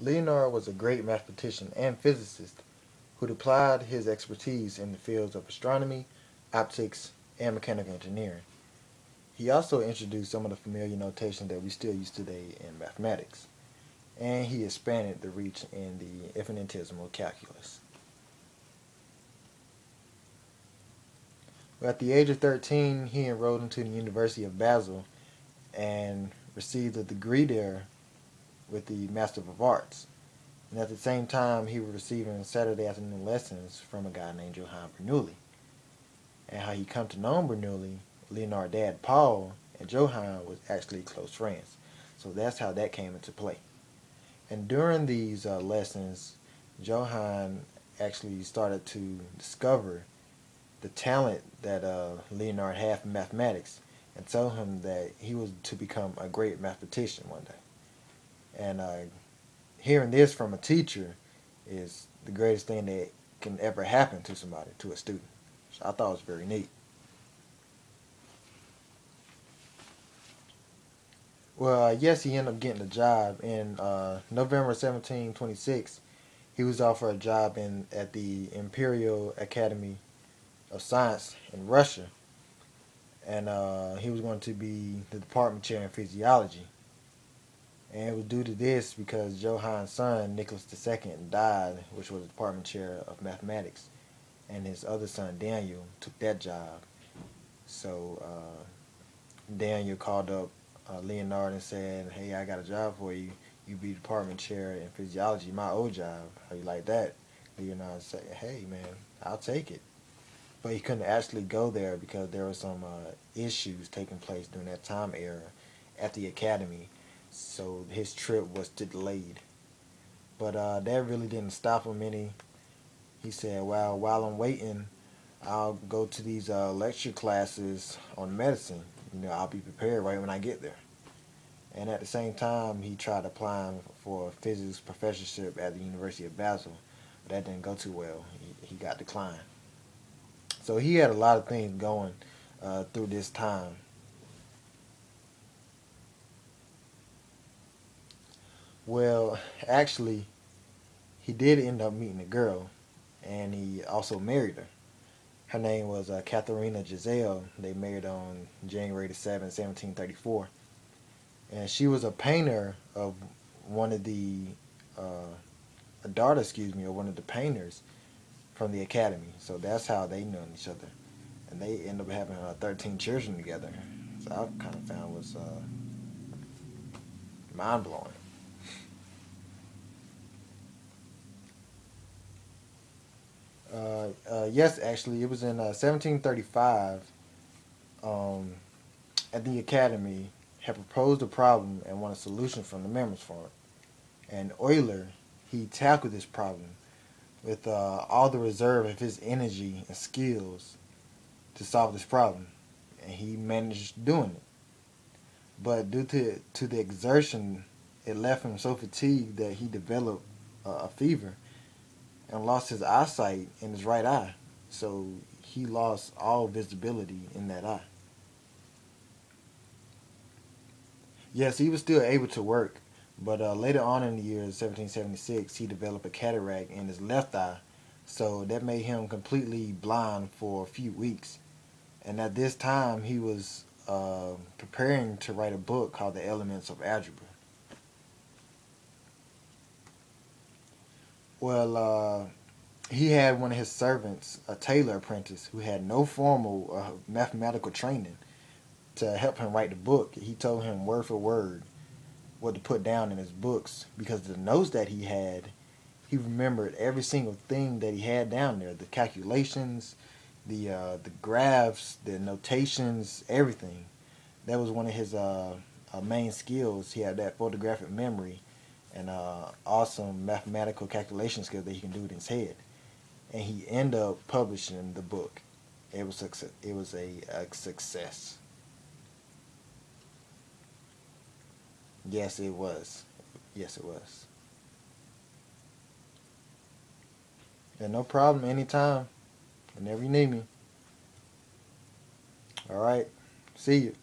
Leonhard was a great mathematician and physicist who applied his expertise in the fields of astronomy, optics, and mechanical engineering. He also introduced some of the familiar notation that we still use today in mathematics, and he expanded the reach in the infinitesimal calculus. At the age of 13, he enrolled into the University of Basel and received a degree there with the Master of Arts. And at the same time, he was receiving Saturday afternoon lessons from a guy named Johann Bernoulli. And how he come to know Bernoulli, Leonhard's dad, Paul, and Johann was actually close friends. So that's how that came into play. And during these uh, lessons, Johann actually started to discover the talent that uh, Leonhard had for mathematics and told him that he was to become a great mathematician one day. And uh, hearing this from a teacher is the greatest thing that can ever happen to somebody, to a student. So I thought it was very neat. Well, yes, he ended up getting a job in uh, November 1726. He was offered a job in at the Imperial Academy of Science in Russia, and uh, he was going to be the department chair in physiology. And it was due to this because Johann's son, Nicholas II, died, which was department chair of mathematics, and his other son, Daniel, took that job. So uh, Daniel called up uh, Leonhard and said, "Hey, I got a job for you. You be department chair in physiology, my old job. How you like that?" Leonhard said, "Hey, man, I'll take it." but he couldn't actually go there because there were some uh, issues taking place during that time era at the academy, so his trip was delayed. But uh, that really didn't stop him any. He said, "Well, while I'm waiting, I'll go to these uh, lecture classes on medicine. You know, I'll be prepared right when I get there." And at the same time, he tried applying for a physics professorship at the University of Basel, but that didn't go too well. He, he got declined. So he had a lot of things going uh, through this time. Well, actually, he did end up meeting a girl, and he also married her. Her name was uh, Katharina Gsell. They married on January the 7th, 1734. And she was a painter of one of the, uh, a daughter, excuse me, or one of the painters from the academy. So that's how they knew each other. And they end up having uh, 13 children together. So I kind of found was uh, mind blowing. Uh, uh, yes, actually, it was in 1735. Uh, um, at the academy, had proposed a problem and wanted a solution from the members for it. And Euler, he tackled this problem with uh, all the reserve of his energy and skills to solve this problem, and he managed doing it. But due to to the exertion, it left him so fatigued that he developed uh, a fever and lost his eyesight in his right eye. So he lost all visibility in that eye. Yes, he was still able to work, but uh, later on in the year 1776, he developed a cataract in his left eye, so that made him completely blind for a few weeks. And at this time, he was uh, preparing to write a book called The Elements of Algebra. Well, uh, he had one of his servants, a tailor apprentice, who had no formal uh, mathematical training to help him write the book. He told him word for word what to put down in his books because the notes that he had, he remembered every single thing that he had down there, the calculations, the uh, the graphs, the notations, everything. That was one of his uh, uh, main skills. He had that photographic memory and uh, awesome mathematical calculation skills that he can do in his head. And he ended up publishing the book. It was a, it was a, a success. Yes, it was. Yes, it was. Yeah, no problem. Anytime. Whenever you need me. All right. See you.